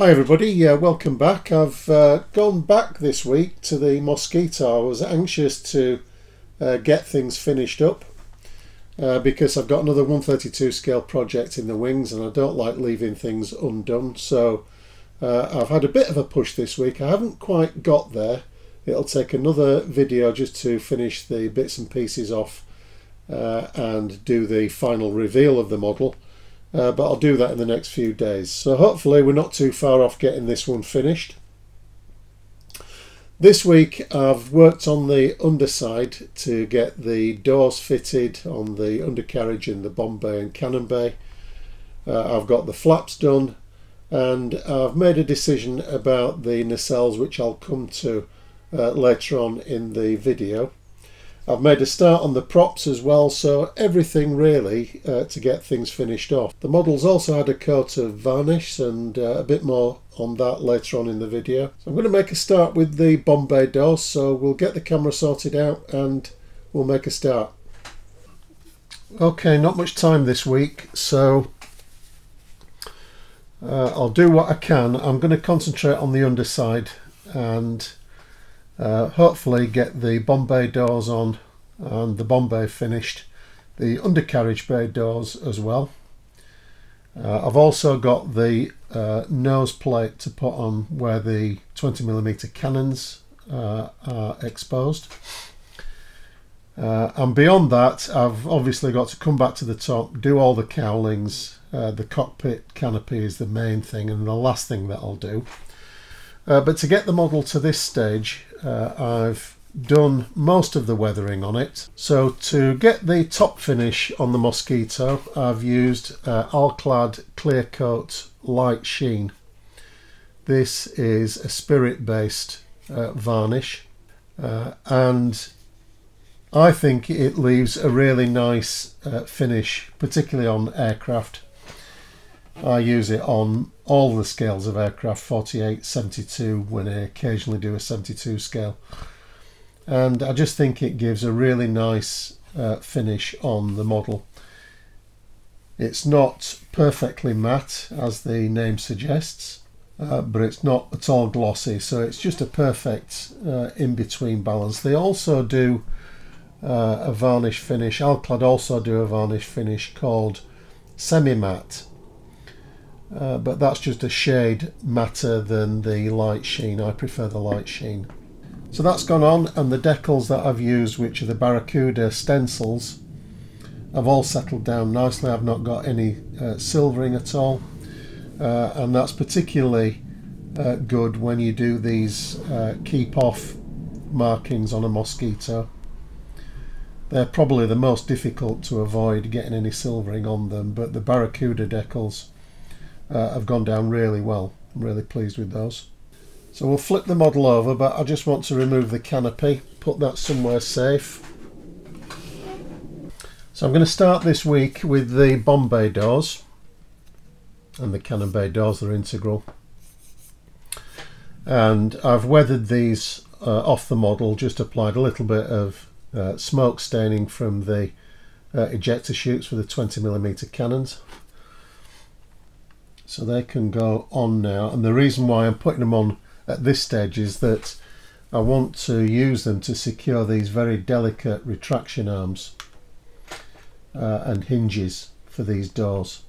Hi everybody, uh, welcome back. I've uh, gone back this week to the Mosquito. I was anxious to uh, get things finished up uh, because I've got another 132 scale project in the wings and I don't like leaving things undone. So uh, I've had a bit of a push this week. I haven't quite got there. It'll take another video just to finish the bits and pieces off uh, and do the final reveal of the model uh, but I'll do that in the next few days. So hopefully we're not too far off getting this one finished. This week I've worked on the underside to get the doors fitted on the undercarriage in the bomb bay and cannon bay. Uh, I've got the flaps done and I've made a decision about the nacelles which I'll come to uh, later on in the video. I've made a start on the props as well, so everything really uh, to get things finished off. The model's also had a coat of varnish and uh, a bit more on that later on in the video. So I'm going to make a start with the bomb bay doors, so we'll get the camera sorted out and we'll make a start. Okay, not much time this week, so uh, I'll do what I can. I'm going to concentrate on the underside and uh, hopefully get the bomb bay doors on and the bomb bay finished the undercarriage bay doors as well. Uh, I've also got the uh, nose plate to put on where the 20mm cannons uh, are exposed. Uh, and beyond that I've obviously got to come back to the top do all the cowlings uh, the cockpit canopy is the main thing and the last thing that I'll do uh, but to get the model to this stage, uh, I've done most of the weathering on it. So to get the top finish on the Mosquito, I've used uh, Alclad Clear Coat Light Sheen. This is a spirit-based uh, varnish uh, and I think it leaves a really nice uh, finish, particularly on aircraft. I use it on all the scales of aircraft 48 72 when I occasionally do a 72 scale. And I just think it gives a really nice uh, finish on the model. It's not perfectly matte as the name suggests uh, but it's not at all glossy so it's just a perfect uh, in-between balance. They also do uh, a varnish finish. Alclad also do a varnish finish called semi-matte uh, but that's just a shade matter than the light sheen. I prefer the light sheen. So that's gone on and the decals that I've used which are the Barracuda stencils have all settled down nicely. I've not got any uh, silvering at all uh, and that's particularly uh, good when you do these uh, keep off markings on a mosquito. They're probably the most difficult to avoid getting any silvering on them but the Barracuda decals uh, have gone down really well. I'm really pleased with those. So we'll flip the model over, but I just want to remove the canopy, put that somewhere safe. So I'm going to start this week with the bomb bay doors and the cannon bay doors are integral. And I've weathered these uh, off the model, just applied a little bit of uh, smoke staining from the uh, ejector chutes for the 20mm cannons so they can go on now and the reason why I'm putting them on at this stage is that I want to use them to secure these very delicate retraction arms uh, and hinges for these doors.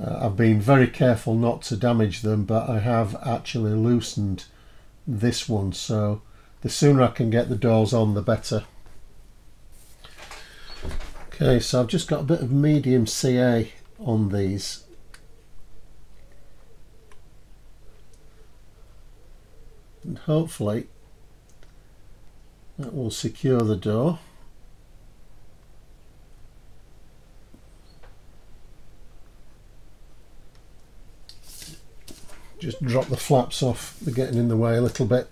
Uh, I've been very careful not to damage them but I have actually loosened this one so the sooner I can get the doors on the better. Okay so I've just got a bit of medium CA on these and hopefully that will secure the door. Just drop the flaps off. They're getting in the way a little bit.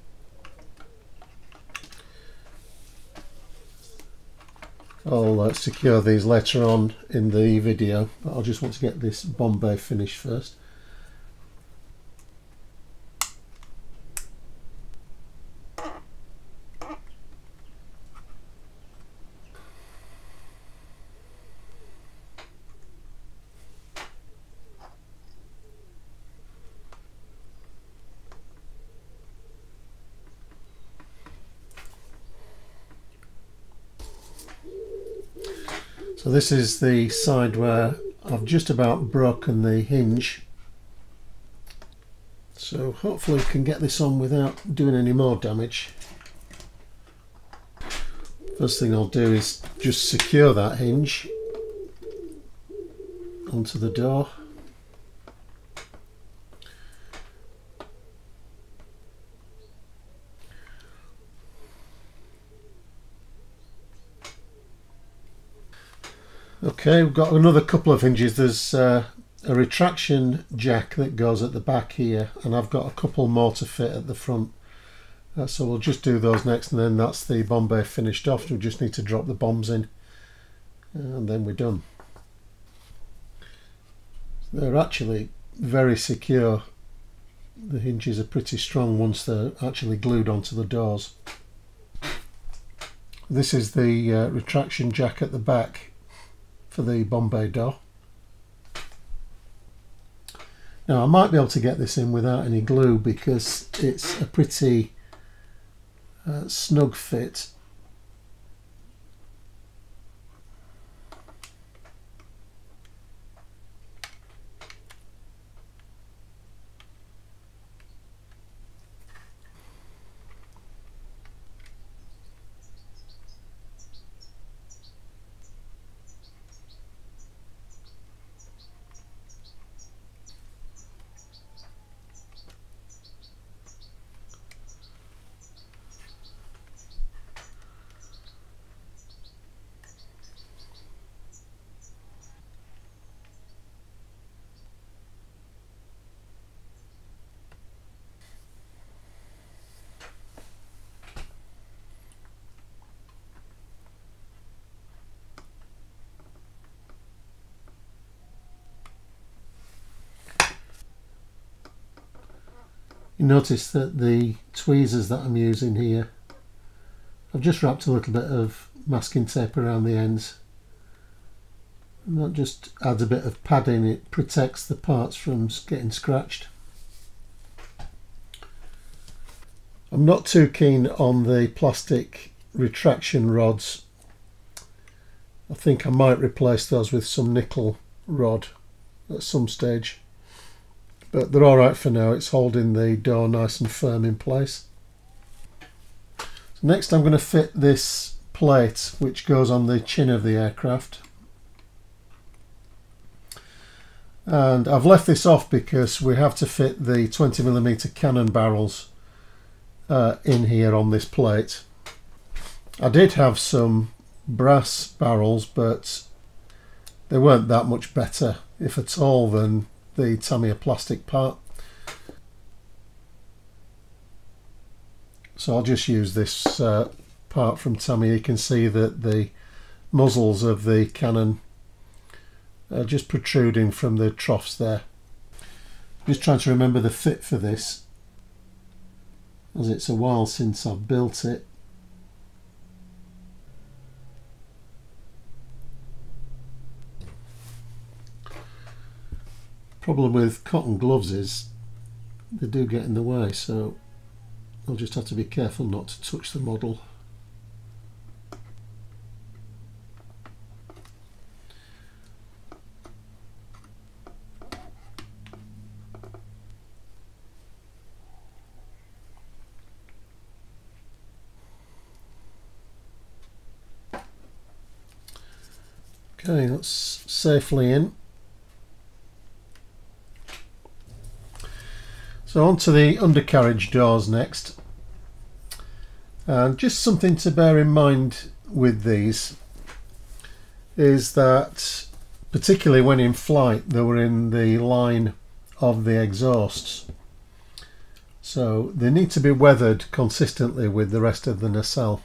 I'll uh, secure these later on in the video but I'll just want to get this bomb bay finish first So this is the side where I've just about broken the hinge. So hopefully we can get this on without doing any more damage. First thing I'll do is just secure that hinge onto the door. Okay, we've got another couple of hinges. There's uh, a retraction jack that goes at the back here and I've got a couple more to fit at the front. Uh, so we'll just do those next and then that's the bomb bay finished off. We just need to drop the bombs in and then we're done. They're actually very secure. The hinges are pretty strong once they're actually glued onto the doors. This is the uh, retraction jack at the back for the bomb bay door. Now I might be able to get this in without any glue because it's a pretty uh, snug fit You notice that the tweezers that I'm using here, I've just wrapped a little bit of masking tape around the ends. And that just adds a bit of padding, it protects the parts from getting scratched. I'm not too keen on the plastic retraction rods. I think I might replace those with some nickel rod at some stage but they're all right for now. It's holding the door nice and firm in place. So next I'm going to fit this plate which goes on the chin of the aircraft. And I've left this off because we have to fit the 20mm cannon barrels uh, in here on this plate. I did have some brass barrels but they weren't that much better if at all than the Tamiya plastic part. So I'll just use this uh, part from Tamiya. You can see that the muzzles of the cannon are just protruding from the troughs there. Just trying to remember the fit for this as it's a while since I've built it. Problem with cotton gloves is they do get in the way so I'll just have to be careful not to touch the model. Okay, that's safely in. So on to the undercarriage doors next. And just something to bear in mind with these is that particularly when in flight they were in the line of the exhausts. So they need to be weathered consistently with the rest of the nacelle.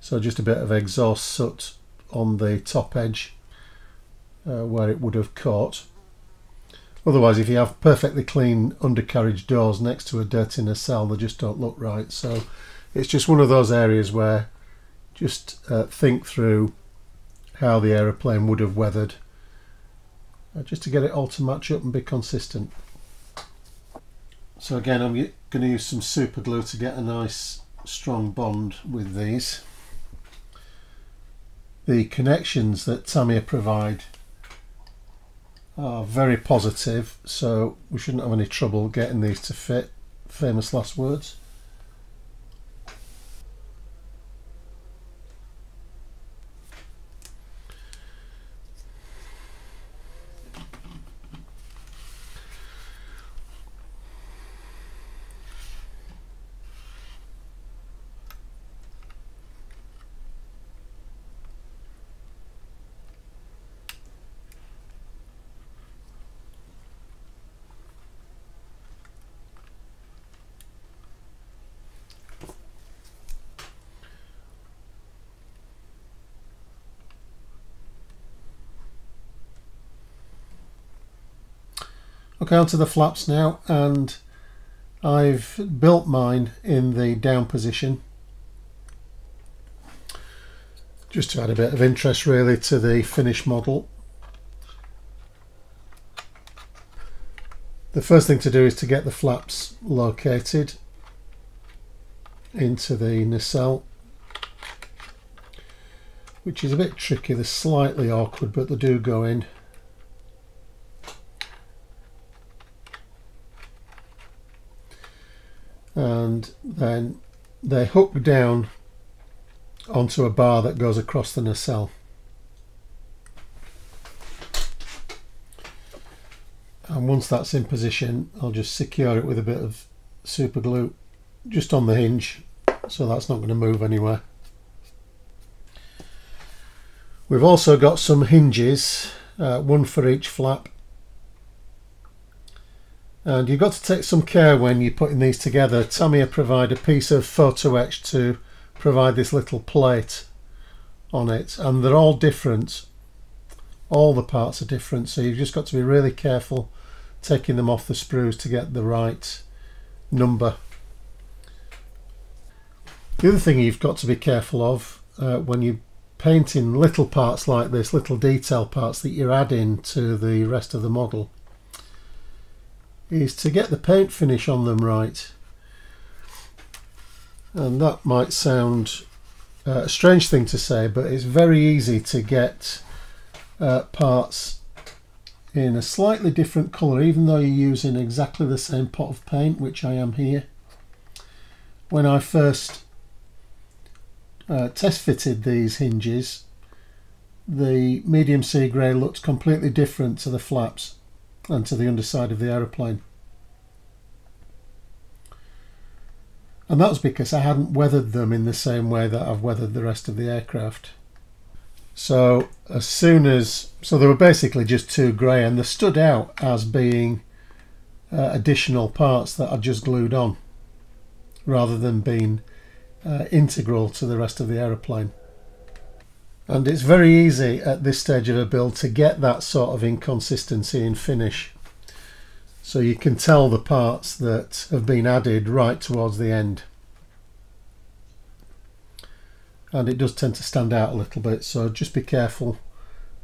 So just a bit of exhaust soot on the top edge uh, where it would have caught. Otherwise, if you have perfectly clean undercarriage doors next to a dirty nacelle, they just don't look right. So it's just one of those areas where just uh, think through how the aeroplane would have weathered uh, just to get it all to match up and be consistent. So again, I'm going to use some super glue to get a nice strong bond with these. the connections that Tamiya provide are very positive so we shouldn't have any trouble getting these to fit famous last words Okay, onto the flaps now, and I've built mine in the down position just to add a bit of interest really to the finished model. The first thing to do is to get the flaps located into the nacelle which is a bit tricky, they're slightly awkward but they do go in. And then they hook down onto a bar that goes across the nacelle. And once that's in position, I'll just secure it with a bit of super glue just on the hinge so that's not going to move anywhere. We've also got some hinges, uh, one for each flap and you've got to take some care when you're putting these together. Tamiya provide a piece of photo etch to provide this little plate on it and they're all different. All the parts are different so you've just got to be really careful taking them off the sprues to get the right number. The other thing you've got to be careful of uh, when you're painting little parts like this, little detail parts that you're adding to the rest of the model is to get the paint finish on them right. And that might sound uh, a strange thing to say, but it's very easy to get uh, parts in a slightly different colour, even though you're using exactly the same pot of paint, which I am here. When I first uh, test fitted these hinges, the medium sea grey looked completely different to the flaps and to the underside of the aeroplane. And that's because I hadn't weathered them in the same way that I've weathered the rest of the aircraft. So as soon as, so they were basically just too grey and they stood out as being uh, additional parts that I just glued on rather than being uh, integral to the rest of the aeroplane. And it's very easy at this stage of a build to get that sort of inconsistency in finish. So you can tell the parts that have been added right towards the end. And it does tend to stand out a little bit, so just be careful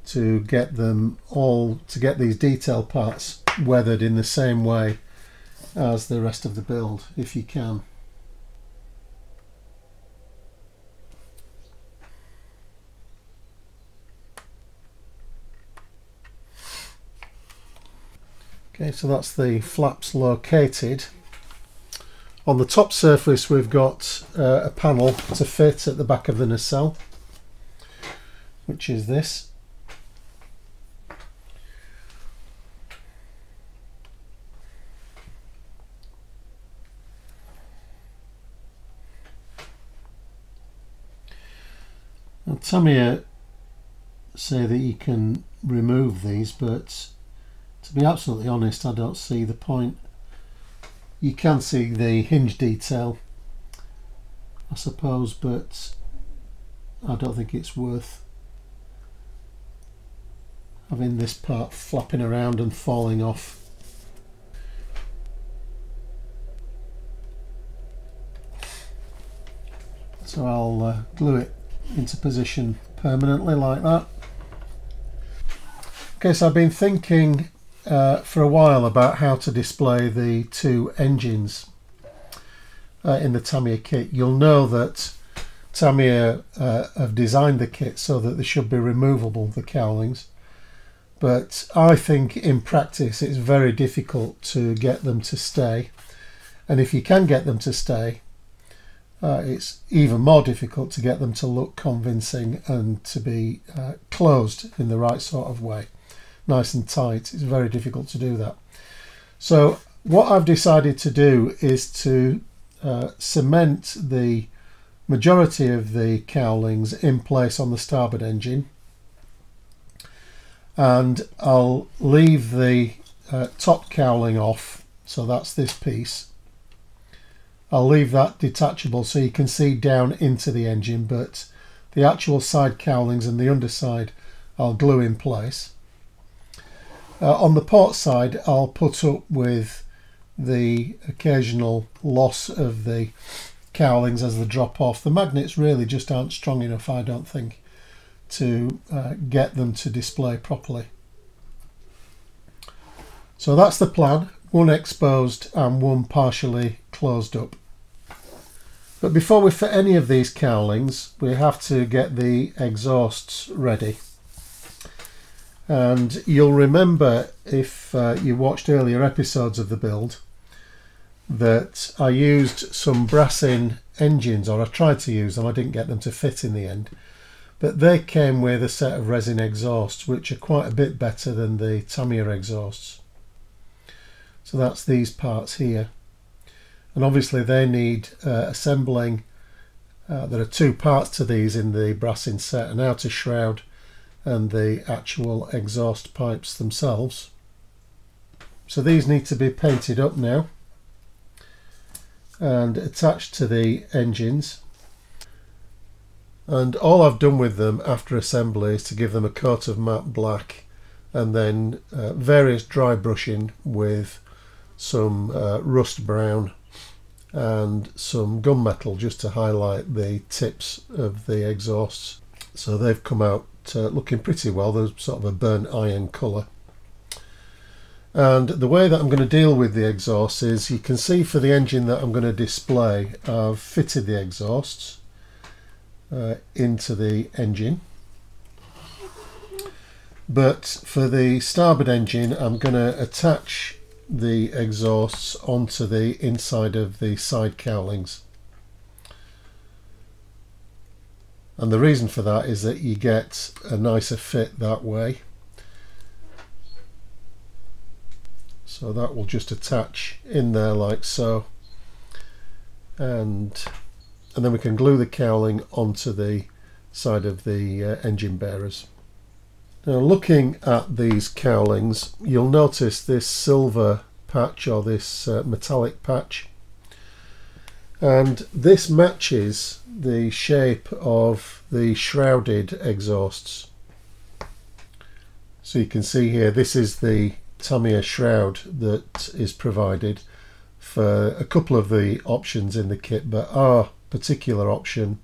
to get them all, to get these detail parts weathered in the same way as the rest of the build, if you can. Okay, so that's the flaps located. On the top surface we've got uh, a panel to fit at the back of the nacelle, which is this. Now Tamiya say that you can remove these but to be absolutely honest I don't see the point. You can see the hinge detail I suppose but I don't think it's worth having this part flapping around and falling off. So I'll uh, glue it into position permanently like that. Okay so I've been thinking uh, for a while about how to display the two engines uh, in the Tamiya kit. You'll know that Tamiya uh, have designed the kit so that they should be removable, the cowlings. But I think in practice it's very difficult to get them to stay. And if you can get them to stay, uh, it's even more difficult to get them to look convincing and to be uh, closed in the right sort of way. Nice and tight. It's very difficult to do that. So what I've decided to do is to uh, cement the majority of the cowlings in place on the starboard engine and I'll leave the uh, top cowling off so that's this piece I'll leave that detachable so you can see down into the engine but the actual side cowlings and the underside I'll glue in place uh, on the port side I'll put up with the occasional loss of the cowlings as they drop off. The magnets really just aren't strong enough, I don't think, to uh, get them to display properly. So that's the plan, one exposed and one partially closed up. But before we fit any of these cowlings, we have to get the exhausts ready. And you'll remember if uh, you watched earlier episodes of the build that I used some Brassin engines, or I tried to use them, I didn't get them to fit in the end. But they came with a set of resin exhausts, which are quite a bit better than the Tamiya exhausts. So that's these parts here. And obviously they need uh, assembling. Uh, there are two parts to these in the Brassin set, an outer shroud and the actual exhaust pipes themselves. So these need to be painted up now and attached to the engines and all I've done with them after assembly is to give them a coat of matte black and then uh, various dry brushing with some uh, rust brown and some gunmetal just to highlight the tips of the exhausts so they've come out uh, looking pretty well. They're sort of a burnt iron colour. And the way that I'm going to deal with the exhaust is you can see for the engine that I'm going to display I've fitted the exhausts uh, into the engine. But for the starboard engine I'm going to attach the exhausts onto the inside of the side cowlings and the reason for that is that you get a nicer fit that way. So that will just attach in there like so. And and then we can glue the cowling onto the side of the uh, engine bearers. Now looking at these cowlings you'll notice this silver patch or this uh, metallic patch and this matches the shape of the shrouded exhausts. So you can see here this is the Tamiya shroud that is provided for a couple of the options in the kit but our particular option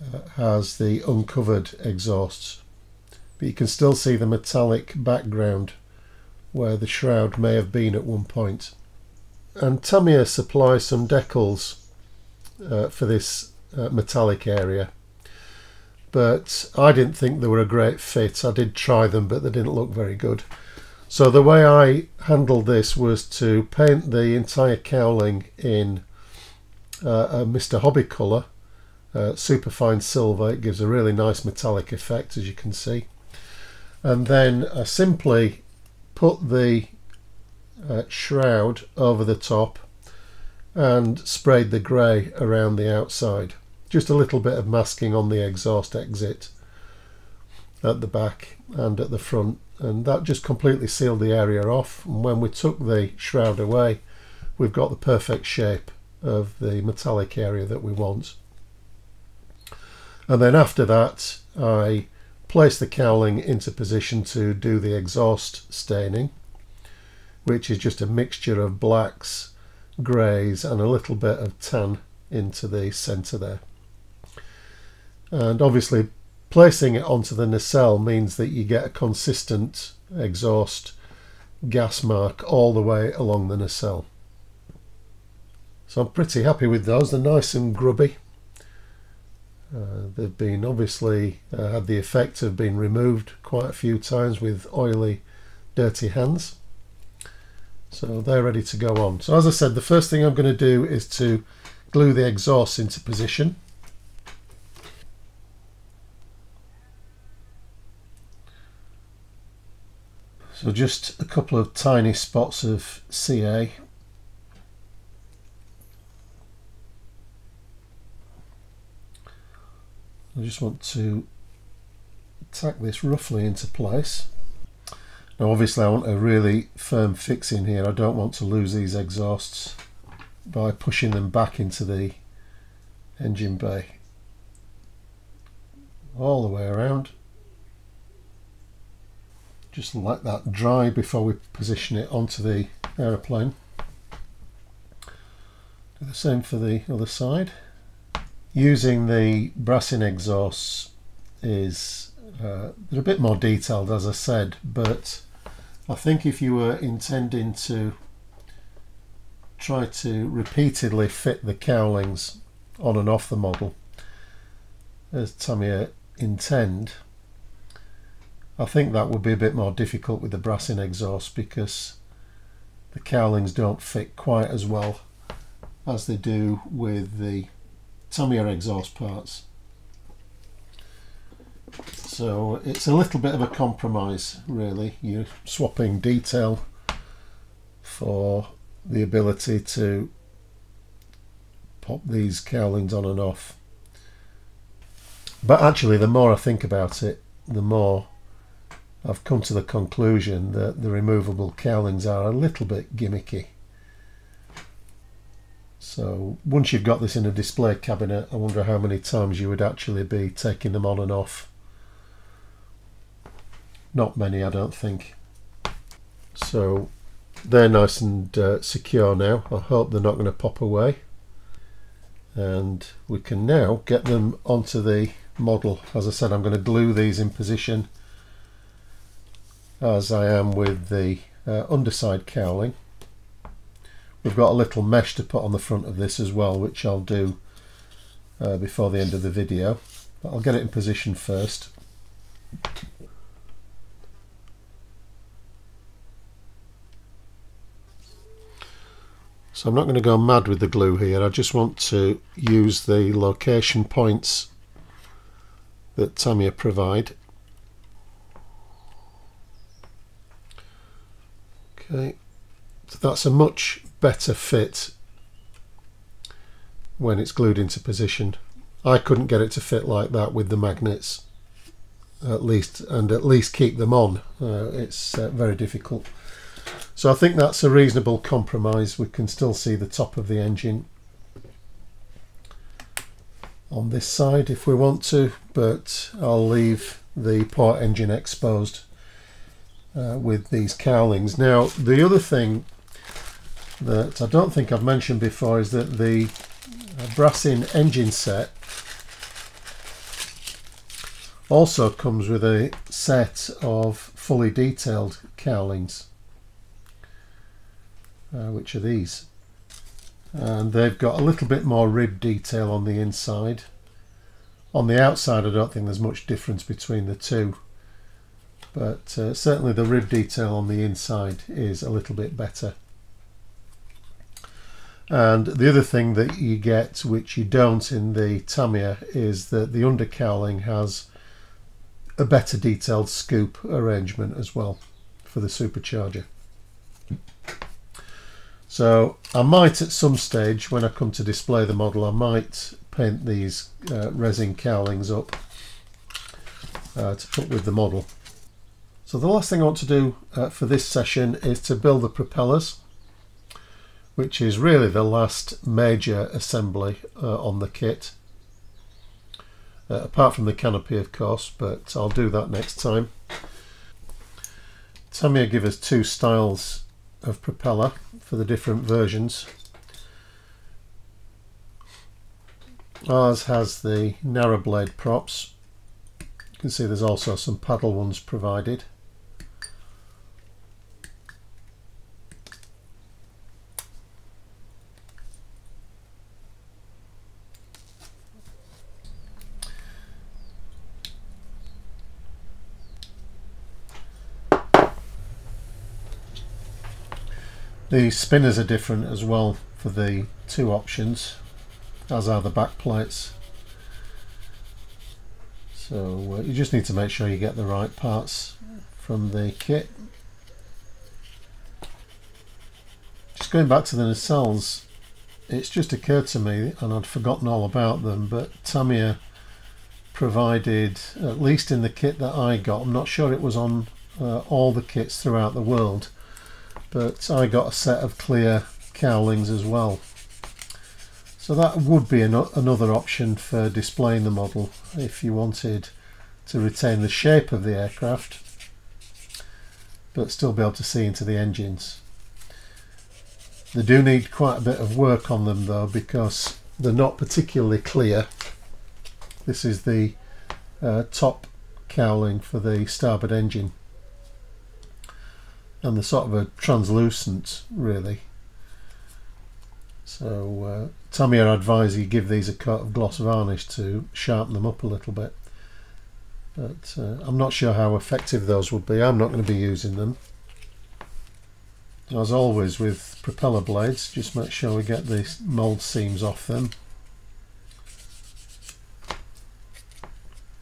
uh, has the uncovered exhausts. But you can still see the metallic background where the shroud may have been at one point and Tamiya supplies some decals uh, for this uh, metallic area but I didn't think they were a great fit. I did try them, but they didn't look very good. So the way I handled this was to paint the entire cowling in uh, a Mr. Hobby colour, uh, superfine silver. It gives a really nice metallic effect, as you can see. And then I simply put the uh, shroud over the top and sprayed the grey around the outside. Just a little bit of masking on the exhaust exit at the back and at the front. And that just completely sealed the area off. And when we took the shroud away we've got the perfect shape of the metallic area that we want. And then after that I place the cowling into position to do the exhaust staining which is just a mixture of blacks greys and a little bit of tan into the center there and obviously placing it onto the nacelle means that you get a consistent exhaust gas mark all the way along the nacelle. So I'm pretty happy with those, they're nice and grubby Uh, they've been obviously uh, had the effect of being removed quite a few times with oily, dirty hands. So they're ready to go on. So as I said, the first thing I'm going to do is to glue the exhaust into position. So just a couple of tiny spots of CA I just want to tack this roughly into place. Now obviously I want a really firm fix in here. I don't want to lose these exhausts by pushing them back into the engine bay. All the way around. Just let that dry before we position it onto the aeroplane. Do the same for the other side using the Brassin exhausts is uh, they're a bit more detailed as I said but I think if you were intending to try to repeatedly fit the cowlings on and off the model as Tamiya intend I think that would be a bit more difficult with the Brassin exhaust because the cowlings don't fit quite as well as they do with the Tamiya exhaust parts. So it's a little bit of a compromise really. You're swapping detail for the ability to pop these cowlings on and off. But actually the more I think about it, the more I've come to the conclusion that the removable cowlings are a little bit gimmicky. So once you've got this in a display cabinet, I wonder how many times you would actually be taking them on and off. Not many, I don't think. So they're nice and uh, secure now. I hope they're not going to pop away. And we can now get them onto the model. As I said, I'm going to glue these in position as I am with the uh, underside cowling. We've got a little mesh to put on the front of this as well, which I'll do uh, before the end of the video. But I'll get it in position first. So I'm not going to go mad with the glue here, I just want to use the location points that Tamiya provide. Okay, so that's a much better fit when it's glued into position. I couldn't get it to fit like that with the magnets at least and at least keep them on. Uh, it's uh, very difficult. So I think that's a reasonable compromise. We can still see the top of the engine on this side if we want to, but I'll leave the port engine exposed uh, with these cowlings. Now the other thing that I don't think I've mentioned before is that the uh, Brassin engine set also comes with a set of fully detailed cowlings uh, which are these. And they've got a little bit more rib detail on the inside. On the outside I don't think there's much difference between the two but uh, certainly the rib detail on the inside is a little bit better. And the other thing that you get, which you don't in the Tamiya, is that the undercowling has a better detailed scoop arrangement as well for the supercharger. So I might at some stage, when I come to display the model, I might paint these uh, resin cowlings up uh, to put with the model. So the last thing I want to do uh, for this session is to build the propellers which is really the last major assembly uh, on the kit. Uh, apart from the canopy of course, but I'll do that next time. Tamiya give us two styles of propeller for the different versions. Ours has the narrow blade props. You can see there's also some paddle ones provided. The spinners are different as well for the two options, as are the back plates. So uh, you just need to make sure you get the right parts from the kit. Just going back to the nacelles, it's just occurred to me, and I'd forgotten all about them, but Tamiya provided, at least in the kit that I got, I'm not sure it was on uh, all the kits throughout the world, but I got a set of clear cowlings as well. So that would be an another option for displaying the model if you wanted to retain the shape of the aircraft but still be able to see into the engines. They do need quite a bit of work on them though because they're not particularly clear. This is the uh, top cowling for the starboard engine and they're sort of a translucent really. So uh, Tamiya advise you give these a coat of gloss varnish to sharpen them up a little bit. But uh, I'm not sure how effective those would be. I'm not going to be using them. As always with propeller blades just make sure we get the mold seams off them.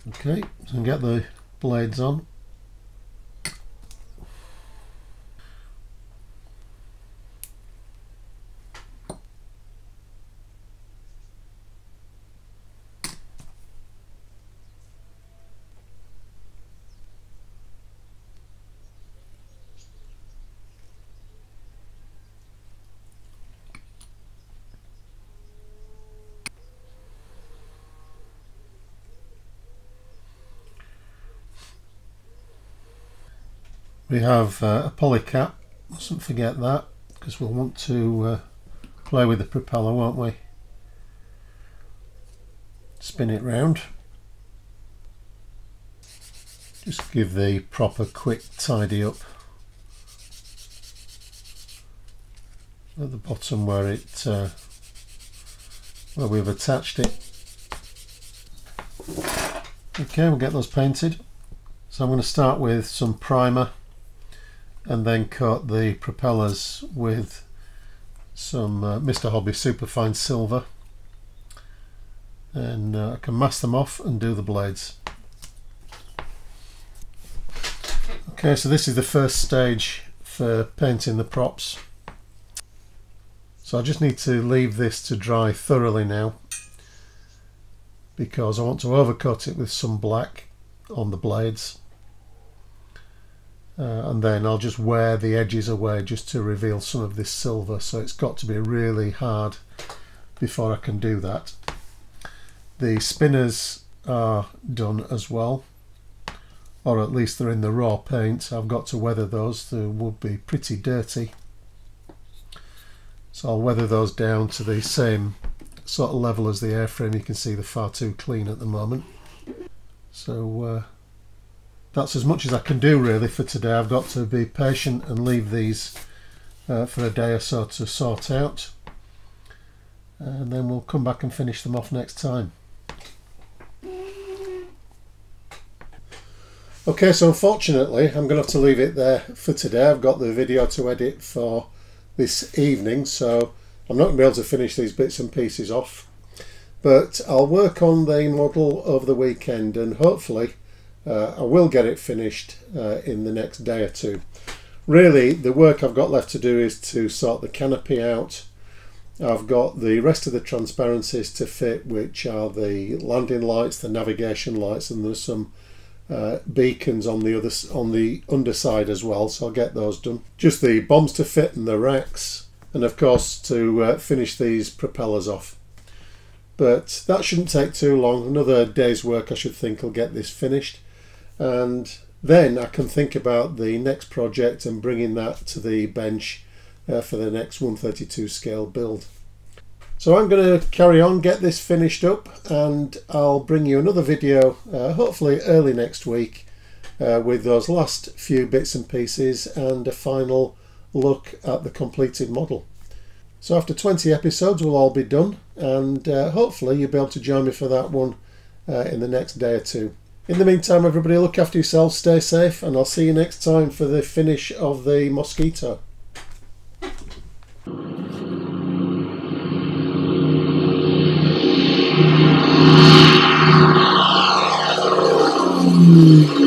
Okay so get the blades on we have uh, a poly cap. Mustn't forget that because we'll want to uh, play with the propeller won't we? Spin it round. Just give the proper quick tidy up. At the bottom where it uh, where we've attached it. Okay we'll get those painted. So I'm going to start with some primer and then coat the propellers with some uh, Mr. Hobby Superfine Silver and uh, I can mask them off and do the blades. Okay, so this is the first stage for painting the props. So I just need to leave this to dry thoroughly now because I want to overcoat it with some black on the blades uh, and then I'll just wear the edges away just to reveal some of this silver. So it's got to be really hard before I can do that. The spinners are done as well or at least they're in the raw paint. I've got to weather those. They would be pretty dirty. So I'll weather those down to the same sort of level as the airframe. You can see they're far too clean at the moment. So uh, that's as much as I can do really for today. I've got to be patient and leave these uh, for a day or so to sort out and then we'll come back and finish them off next time. Okay, so unfortunately I'm going to have to leave it there for today. I've got the video to edit for this evening, so I'm not going to be able to finish these bits and pieces off. But I'll work on the model over the weekend and hopefully I will get it finished uh, in the next day or two. Really, the work I've got left to do is to sort the canopy out. I've got the rest of the transparencies to fit, which are the landing lights, the navigation lights, and there's some uh, beacons on the other on the underside as well. So I'll get those done. Just the bombs to fit and the racks, and of course to uh, finish these propellers off. But that shouldn't take too long. Another day's work, I should think, will get this finished and then I can think about the next project and bringing that to the bench uh, for the next 132 scale build. So I'm going to carry on, get this finished up, and I'll bring you another video, uh, hopefully early next week, uh, with those last few bits and pieces and a final look at the completed model. So after 20 episodes we'll all be done, and uh, hopefully you'll be able to join me for that one uh, in the next day or two. In the meantime, everybody, look after yourselves. stay safe, and I'll see you next time for the finish of the mosquito. Mm-hmm.